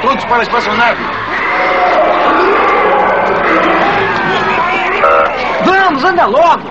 todos para a espaçonave! Vamos, anda logo!